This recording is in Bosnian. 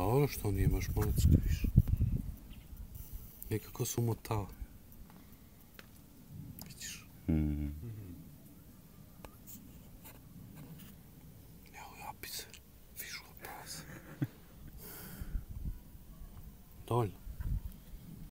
Dobro, što nije baš mocka više. Nekako su motala. Vidiš? Mm -hmm. Evo, ja pisar. Višu pas. Dovoljno.